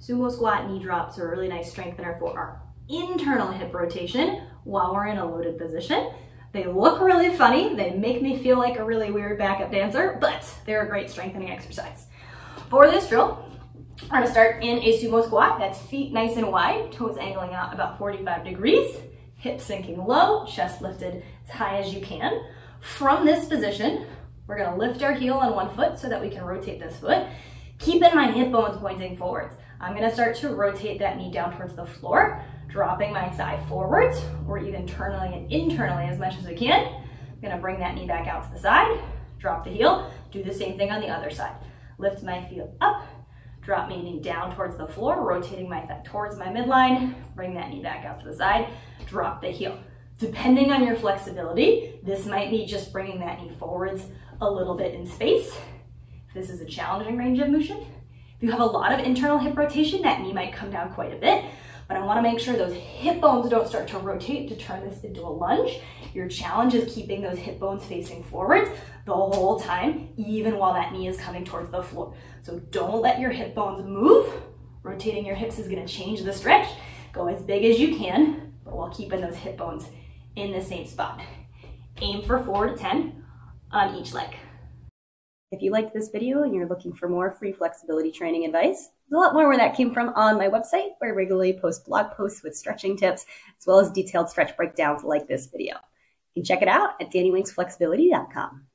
Sumo squat knee drops are a really nice strengthener for our internal hip rotation while we're in a loaded position. They look really funny. They make me feel like a really weird backup dancer, but they're a great strengthening exercise. For this drill, we're gonna start in a sumo squat. That's feet nice and wide, toes angling out about 45 degrees, hips sinking low, chest lifted as high as you can. From this position, we're gonna lift our heel on one foot so that we can rotate this foot. Keeping my hip bones pointing forwards. I'm gonna start to rotate that knee down towards the floor, dropping my thigh forwards, or even turning it internally as much as I can. I'm gonna bring that knee back out to the side, drop the heel, do the same thing on the other side. Lift my feet up, drop my knee down towards the floor, rotating my thigh towards my midline, bring that knee back out to the side, drop the heel. Depending on your flexibility, this might be just bringing that knee forwards a little bit in space. If this is a challenging range of motion, if you have a lot of internal hip rotation, that knee might come down quite a bit, but I wanna make sure those hip bones don't start to rotate to turn this into a lunge. Your challenge is keeping those hip bones facing forwards the whole time, even while that knee is coming towards the floor. So don't let your hip bones move. Rotating your hips is gonna change the stretch. Go as big as you can, but while keeping those hip bones in the same spot. Aim for four to 10 on each leg. If you liked this video and you're looking for more free flexibility training advice, there's a lot more where that came from on my website, where I regularly post blog posts with stretching tips, as well as detailed stretch breakdowns like this video. You can check it out at daniwinksflexibility.com.